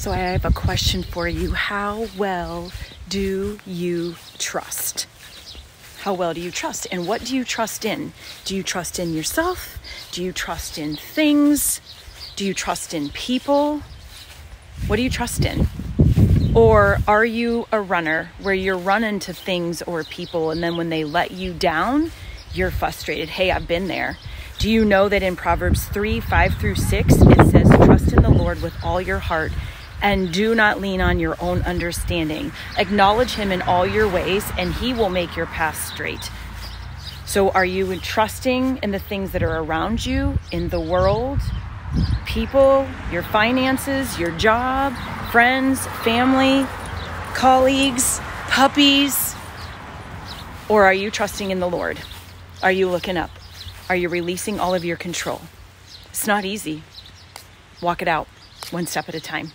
So I have a question for you. How well do you trust? How well do you trust? And what do you trust in? Do you trust in yourself? Do you trust in things? Do you trust in people? What do you trust in? Or are you a runner where you're running to things or people and then when they let you down, you're frustrated? Hey, I've been there. Do you know that in Proverbs 3 5 through 6, it says, Trust in the Lord with all your heart and do not lean on your own understanding. Acknowledge him in all your ways, and he will make your path straight. So, are you trusting in the things that are around you, in the world, people, your finances, your job, friends, family, colleagues, puppies? Or are you trusting in the Lord? Are you looking up? Are you releasing all of your control? It's not easy. Walk it out one step at a time.